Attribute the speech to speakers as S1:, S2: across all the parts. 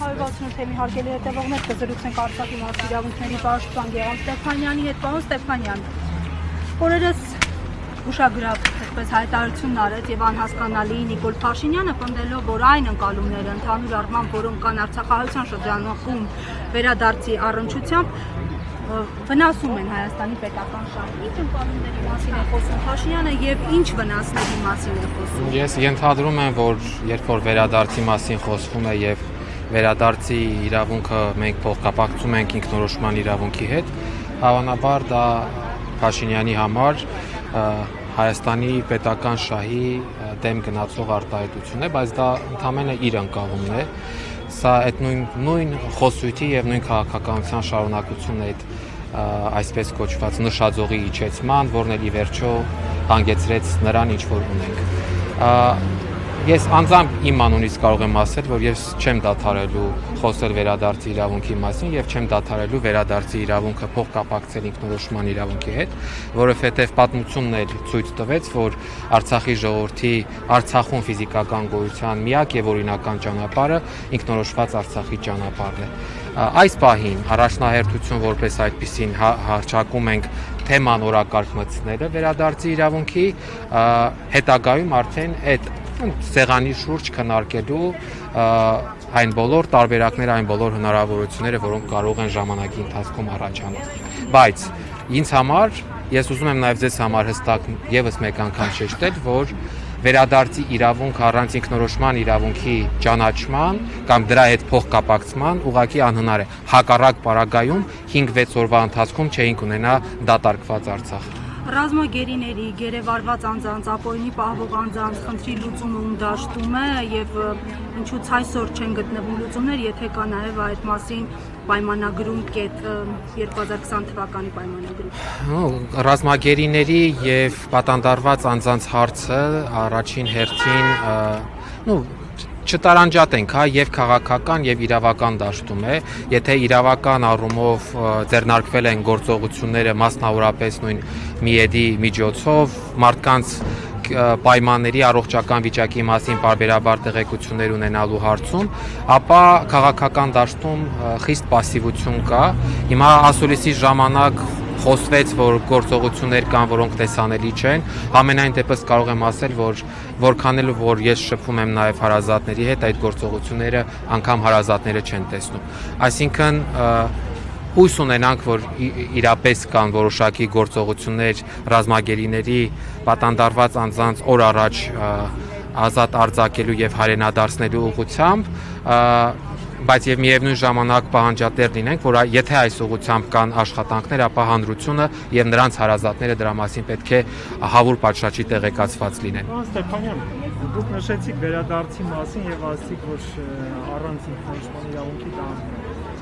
S1: 168 թեմի հարգելի հետևողներ կզրուցենք Արցախի մաս իրավունքների պաշտպան Գեորգ Ստեփանյանի հետ, պարոն Ստեփանյան։ Օրերս ուշագրավ այսպես հայտարարությունն արեց եւ անհասկանալի Նիկոլ Փաշինյանը պնդելով, որ այն ընկալումները ընդհանուր առմամբ, որոնք կան Արցախահայության շրջանում վերադարձի առնչությամբ վնասում են Հայաստանի պետական շահին։ Ինչ ընկալումների մասին է խոսում Փաշինյանը եւ ինչ վնասների մասին է խոսում։
S2: Ես ենթադրում եմ, որ երբ որ վերադարձի մասին խոսվում է եւ վերադարձի իրավունքը մենք փոխկապակցում ենք ինքնորոշման իրավունքի հետ, հավանաբար դա Փաշինյանի համար Հայաստանի պետական շահի դեմ գնացող արտահայտություն է, բայց դա ընդհանրապես իր անկալումն է սա այդ նույն նույն խոսույթի եւ նույն քաղաքականության շարունակությունն է այդ այսպես կոչված նշաձողի իջեցման, որն էլ ի վերջո հանգեցրեց նրան ինչ որ ունենք Ես անձամբ իմ անունից կարող եմ ասել, որ ես չեմ դադարելու խոսել վերադարձի իրավունքի մասին եւ չեմ դադարելու վերադարձի իրավունքը փոխկապակցել ինքնորոշման իրավունքի հետ, որովհետեւ պատմությունն էլ ցույց տվեց, որ Արցախի ժողովրդի Արցախում ֆիզիկական գոյության միակ եւ օրինական ճանապարհը ինքնորոշված Արցախի ճանապարհն է։ Այս պահին առաջնահերթություն որպես այդպեսին հա, հարճակում ենք թեման օրակարգ մտցնելը վերադարձի իրավունքի հետագայում արդեն այդ սեղանի շուրջ քննարկելու այն բոլոր տարբերակները, այն բոլոր հնարավորությունները, որոնք կարող են ժամանակի ընթացքում առաջանալ։ Բայց ինձ համար ես ուզում եմ նաև ձեզ համար հստակ եւս մեկ անգամ շեշտել, որ վերադարձի իրավունք առանց ինքնորոշման իրավունքի ճանաչման կամ դրա հետ փոխկապակցման ուղղակի անհնար է։ Հակառակ պարագայում 5-6 օրվա ընթացքում չէինք ունենա դատարկված Արցախը
S1: ռազմագերիների գերեվարված անձանց ապօրինի պահվող անձանց խնդրի լուծումը ում դաշտում է եւ ինչու՞ց այսօր չեն գտնվում լուծումներ, եթե կա նաեւ այդ մասին պայմանագրում կետ 2020 թվականի պայմանագրում։
S2: Ռազմագերիների եւ պատանդարված անձանց հարցը առաջին հերթին նու չտարանջատենք, հա, եւ քաղաքական եւ իրավական դաշտում է, եթե իրավական առումով ձեռնարկվել են գործողությունները մասնավորապես նույն միեդի միջոցով մարդկանց պայմանների առողջական վիճակի մասին բարբերաբար տեղեկություններ ունենալու հարցում, ապա քաղաքական դաշտում խիստ пассивություն կա։ Հիմա ասուլիսի ժամանակ խոսվեց, որ գործողություններ կան, որոնք տեսանելի չեն։ Ամենայն դեպս կարող եմ ասել, որ որքան էլ որ ես շփվում եմ նաև հարազատների հետ, այդ գործողությունները անգամ հարազատները չեն տեսնում։ Այսինքն հույս ունենանք, որ իրապես կան որոշակի գործողություններ ռազմագերիների պատանդարված անձանց օր առաջ ազատ արձակելու եւ հայրենադարձնելու ուղղությամբ բայց եւ միևնույն ժամանակ պահանջատեր լինենք, որ եթե այս ուղությամբ կան աշխատանքներ, ապա հանրությունը եւ նրանց հարազատները դրա մասին պետք է հավուր պատշաճի տեղեկացված լինեն։
S3: Պարոն Ստեփանյան, դուք նշեցիք վերադարձի մասին եւ ասացիք, որ առանց ինքնորոշման իրավունքի դա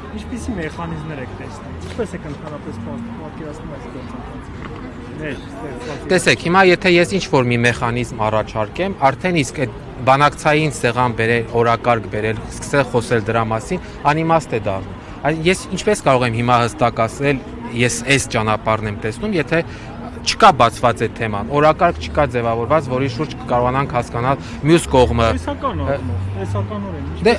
S3: Ինչպիսի մեխանիզմներ եք տեսնում։ Ինչպես եք ընդհանրապես պատկերացնում այս գործընթացը։
S2: Տեսեք, հիմա եթե ես ինչ որ մի մեխանիզմ առաջարկեմ, արդեն իսկ այդ բանակցային սեղան բերել, օրակարգ բերել, սկսել խոսել դրա մասին, անիմաստ է դառնում։ Ես ինչպես կարող եմ հիմա հստակ ասել, ես այս ճանապարհն եմ տեսնում, եթե չկա բացված այդ թեման, օրակարգ չկա ձևավորված, որի շուրջ կարողանանք հասկանալ մյուս կողմը։
S3: տեսականորեն։
S2: Դե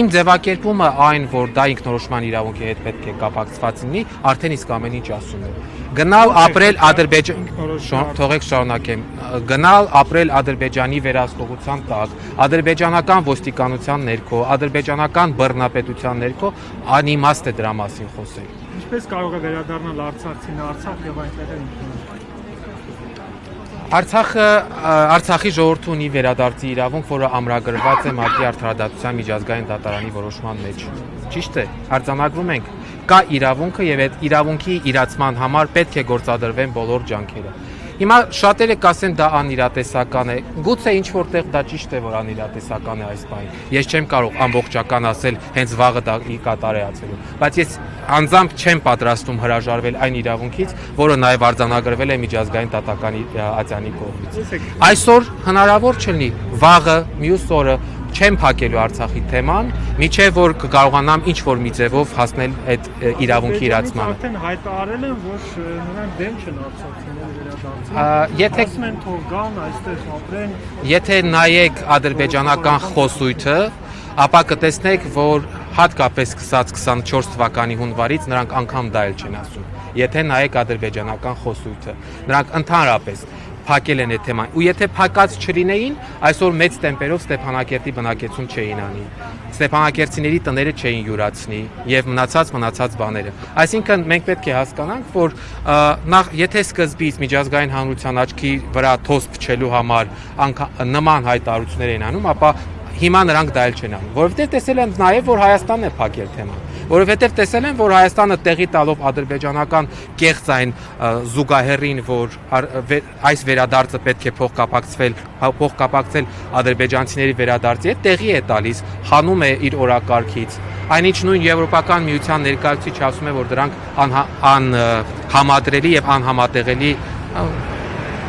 S2: իմ ձևակերպումը այն, որ դա ինքնորոշման իրավունքի հետ պետք է կապակցված լինի, արդեն իսկ ամեն ինչ ասում է։ Գնալ ապրել Ադրբեջան թողեք շարունակեմ։ Գնալ ապրել Ադրբեջանի վերահսկողության տակ, ադրբեջանական ոստիկանության ներքո, ադրբեջանական բռնապետության ներքո անիմաստ է դրա մասին խոսել։
S3: Ինչպես կարող է վերադառնալ Արցախցին Արցախ եւ այնտեղ ինքնորոշում
S2: Արցախը Արցախի ժողովուրդը ունի վերադարձի իրավունք, որը ամրագրված է Մարտի արդարադատության միջազգային դատարանի որոշման մեջ։ Ճիշտ է, արձանագրում ենք, կա իրավունքը եւ այդ իրավունքի իրացման համար պետք է գործադրվեն բոլոր ջանքերը։ Հիմա շատերը կասեն դա անիրատեսական է։ Գուցե ինչ որտեղ դա ճիշտ է, որ անիրատեսական է այս բանը։ Ես չեմ կարող ամբողջական ասել հենց վաղը դա կատարեացվելու, բայց ես անձամբ չեմ պատրաստում հրաժարվել այն իրավունքից, որը նաև արձանագրվել է միջազգային դատական ատյանի կողմից։ Այսօր հնարավոր չլինի վաղը, մյուս օրը չեմ փակելու Արցախի թեման, միջև որ կկարողանամ ինչ որ մի ձևով հասնել այդ իրավունքի իրացմանը։
S3: Արդեն հայտարարել են, որ նրանք դեմ չեն Արցախցիների
S2: վերադարձին։ Եթե
S3: ասում են թող գան այստեղ ապրեն,
S2: եթե նայեք ադրբեջանական խոսույթը, ապա կտեսնեք, որ հատկապես սկսած 24 թվականի հունվարից նրանք անգամ դա էլ չեն ասում։ Եթե նայեք ադրբեջանական խոսույթը, նրանք ընդհանրապես փակել են այդ թեման։ Ու եթե փակած չլինեին, այսօր մեծ տեմպերով Ստեփանակերտի բնակեցում չէին անի։ Ստեփանակերտցիների տները չէին յուրացնի եւ մնացած մնացած բաները։ Այսինքն մենք պետք է հասկանանք, որ նախ եթե սկզբից միջազգային հանրության աչքի վրա թոս փչելու համար նման հայտարարություններ են անում, ապա հիմա նրանք դա էլ չեն անում, որովհետև տեսել են նաև որ Հայաստանն է փակել թեման, որովհետև տեսել են որ Հայաստանը տեղի տալով ադրբեջանական կեղծային զուգահեռին, որ այս վերադարձը պետք է փոխկապակցվել, փոխկապակցել ադրբեջանցիների վերադարձի հետ, տեղի է տալիս, հանում է իր օրակարգից։ Այնինչ նույն Եվրոպական միության ներկայացուցիչ ասում է, որ դրանք անհամադրելի եւ անհամատեղելի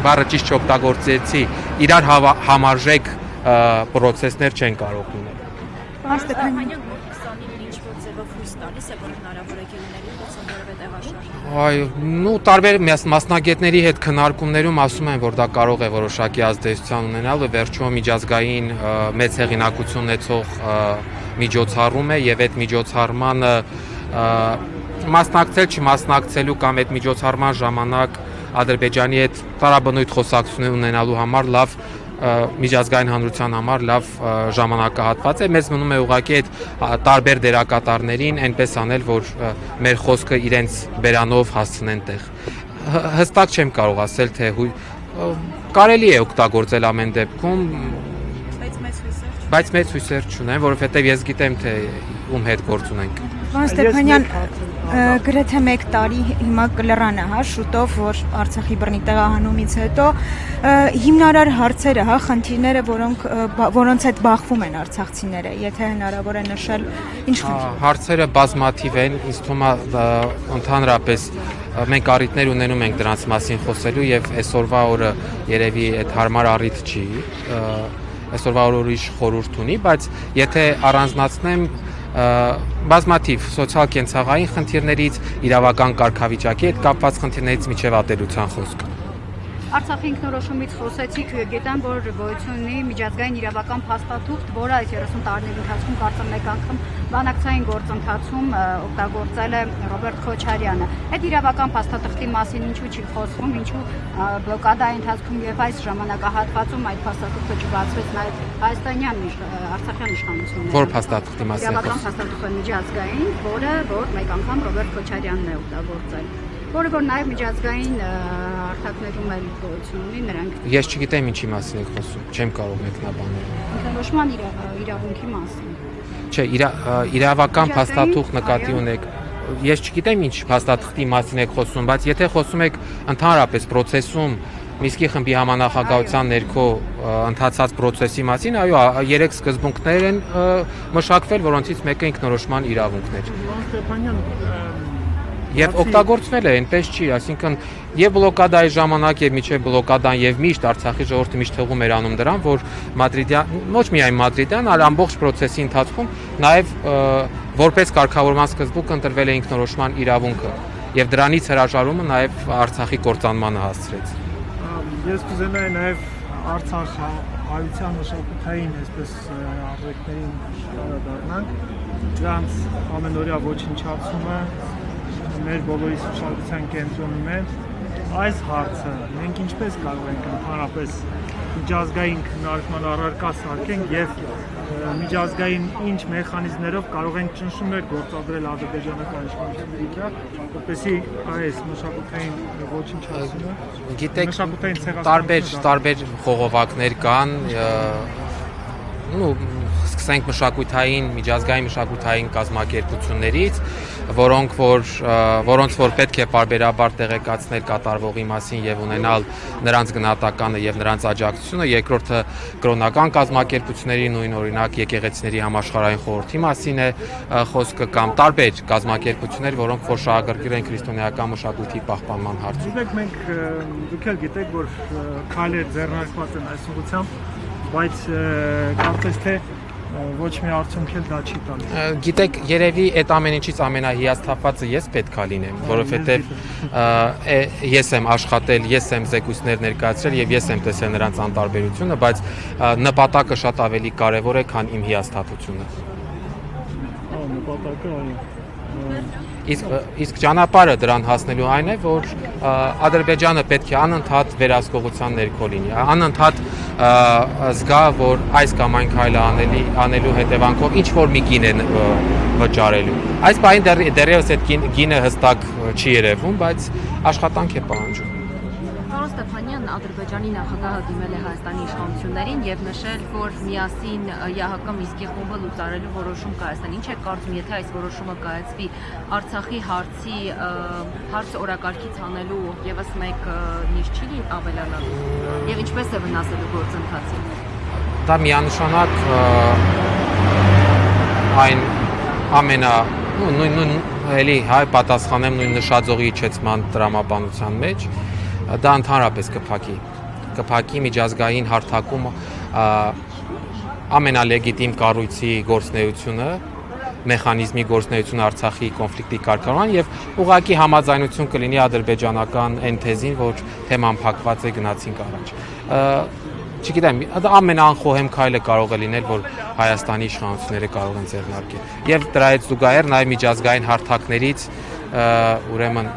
S2: բառը ճիշտ չօգտագործեցի, իրար համարժեք process-ներ չեն կարող լինել։
S4: Պարզ Ստեփանյան 29-ին ինչ որ ինչպես է որ հնարավոր է գինների լուծում որևէ տեղաշարժ։
S2: Այո, նու տարբեր մասնագետների հետ քննարկումներում ասում են, որ դա կարող է որոշակի ազդեցություն ունենալ ու վերջում միջազգային մեծ հեղինակություն ունեցող միջոցառում է եւ այդ միջոցառմանը մասնակցել չմասնակցելու կամ այդ միջոցառման ժամանակ Ադրբեջանի հետ տարաբնույթ խոսակցություն ունենալու համար լավ միջազգային հանրության համար լավ ժամանակահատված է։ Մեզ մնում է ուղղակի այդ տարբեր դերակատարներին այնպես անել, որ մեր խոսքը իրենց բերանով հասցնեն տեղ։ Հստակ չեմ կարող ասել, թե կարելի է օգտագործել ամեն դեպքում,
S4: բայց մեծ հույսեր
S2: չունեմ, որովհետև ես գիտեմ, թե ում հետ գործ ունենք։
S5: Պարոն Ստեփանյան, գրեթե 1 տարի հիմա կլռանը, հա, շուտով որ Արցախի բռնի տեղահանումից հետո հիմնարար հարցերը, հա, խնդիրները, որոնք որոնց հետ բախվում են արցախցիները, եթե հնարավոր է նշել, ինչ խնդիր։
S2: Հարցերը բազմաթիվ են, ինձ թվում է ընդհանրապես մենք առիթներ ունենում ենք դրանց մասին խոսելու եւ այսօրվա օրը երևի այդ հարմար առիթ չի այսօրվա օրը ուրիշ խորհուրդ ունի, բայց եթե առանձնացնեմ բազմաթիվ սոցիալ-կենցաղային խնդիրներից, իրավական կարգավիճակի հետ կապված խնդիրներից միջև ատելության խոսքը։
S1: Արցախի ինքնորոշումից խոսեցիք, գիտեմ, որ գոյություն ունի միջազգային իրավական փաստաթուղթ, որը այս 30 տարիների ընթացքում կարծեմ մեկ անգամ բանակցային գործընթացում օգտագործել է Ռոբերտ Քոչարյանը։ Այդ իրավական փաստաթղթի մասին ինչու չի խոսվում, ինչու բլոկադայի ընթացքում եւ այս ժամանակահատվածում այդ փաստաթուղթը չբացվեց նաեւ հայաստանյան արցախյան իշխանությունը։
S2: Որ փաստաթղթի մասին
S1: իրավական փաստաթուղթը միջազգային, որը որ մեկ անգամ Ռոբերտ Քոչարյանն է օգտագործել որը որ նաև միջազգային հարթակներում էլ գոյություն ունի նրանք
S2: Ես չգիտեմ ինչի մասին եք խոսում, չեմ կարող մեկնաբանել։
S1: Ինքնորոշման իրավունքի մասին։
S2: Չէ, իրավական փաստաթուղթ նկատի ունեք ես չգիտեմ ինչ փաստաթղթի մասին եք խոսում, բայց եթե խոսում եք ընդհանրապես process-ում Միսկի խմբի համանախագահության ներքո ընթացած process-ի մասին, այո, երեք սկզբունքներ են մշակվել, որոնցից մեկը ինքնորոշման իրավունքն էր։
S3: Ստեփանյան
S2: Եվ օգտագործվել է, այնպես չի, այսինքն եւ բլոկադայի ժամանակ եւ միջև բլոկադան եւ միշտ Արցախի ժողովրդը միշտ թողում էր անում դրան, որ Մադրիդյան, ոչ միայն Մադրիդյան, այլ ամբողջ process-ի ընթացքում նաեւ որպես կարգավորման սկզբուկ ընտրվել է ինքնորոշման իրավունքը եւ դրանից հրաժարումը նաեւ Արցախի կործանմանը հասցրեց։
S3: Ես կուզենայի նաեւ Արցախ հայության մշակութային այսպես առարկներին դառնանք դրանց ամենօրյա ոչնչացումը մեր բոլորի շարժության կենտրոնում է այս հարցը մենք ինչպես կարող ենք ընդհանրապես միջազգային քննարկման առարկա սարքենք եւ միջազգային ինչ մեխանիզմներով կարող ենք ճնշումներ գործադրել ադրբեջանական իշխանությունների վրա, որպեսզի այս մշակութային ոչնչացումը
S2: գիտեք տարբեր տարբեր խողովակներ կան ու սկսենք մշակութային, միջազգային մշակութային կազմակերպություններից, որոնք որ որոնց որ պետք է բարբերաբար տեղեկացնել կատարվողի մասին եւ ունենալ նրանց գնահատականը եւ նրանց աջակցությունը, երկրորդը կրոնական կազմակերպությունների նույն օրինակ եկեղեցիների համաշխարհային խորհրդի մասին է խոսքը կամ տարբեր կազմակերպություններ, որոնք որ շահագրգիռ են քրիստոնեական մշակույթի պահպանման հարցում։
S3: Գիտեք, մենք դուք էլ գիտեք, որ քայլեր ձեռնարկված են այս ուղղությամբ, բայց կարծես թե ոչ մի արդյունք էլ դա չի տալիս։
S2: Գիտեք, երևի այդ ամեն ինչից ամենահիասթափվածը ես պետքա լինեմ, որովհետև ես եմ աշխատել, ես եմ զեկույցներ ներկայացրել եւ ես եմ տեսել նրանց անտարբերությունը, բայց նպատակը շատ ավելի կարեւոր է, քան իմ հիասթափությունը։
S3: Ահա նպատակը այո։
S2: Իսկ իսկ ճանապարհը դրան հասնելու այն է, որ Ադրբեջանը պետք է անընդհատ վերահսկողության ներքո լինի, անընդհատ զգա, որ այս կամ այն քայլը անելի անելու հետևանքով ինչ որ մի գին է վճարելու։ Այս դեռ դեռևս այդ գին- գինը հստակ չի երևում, բայց աշխատանք է պահանջում։
S6: Ստեփանյան, Ադրբեջանի նախագահը դիմել է Հայաստանի իշխանություններին եւ նշել, որ միասին ՀՀԿ Միսկի խումբը լուծարելու որոշում կայացնեն։ Ինչ է կարծում, եթե այս որոշումը կայացվի Արցախի հարցի ը, հարցը օրակարգից հանելու եւս մեկ նիշ չի ավելանալու։ Եվ ինչպես է վնասելու գործընթացին։
S2: Դա միանշանակ այն ամենա նույն նույն էլի հայ պատասխանեմ նույն նշաձողի իջեցման տրամաբանության մեջ դա ընդհանրապես կփակի կփակի միջազգային հարթակում ամենալեգիտիմ կառույցի գործնեությունը մեխանիզմի գործնեությունը Արցախի կոնֆլիկտի կարգավորման եւ ուղղակի համաձայնություն կլինի ադրբեջանական այն թեզին, որ թեման փակված է գնացինք առաջ։ Չգիտեմ, ամենաանխոհեմ քայլը կարող է լինել, որ Հայաստանի իշխանությունները կարող են ձեռնարկել։ Եվ դրա հետ զուգահեռ նաև միջազգային հարթակներից ուրեմն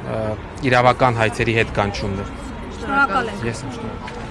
S2: իրավական հայցերի հետ կանչումներ։
S1: Շնորհակալ եմ։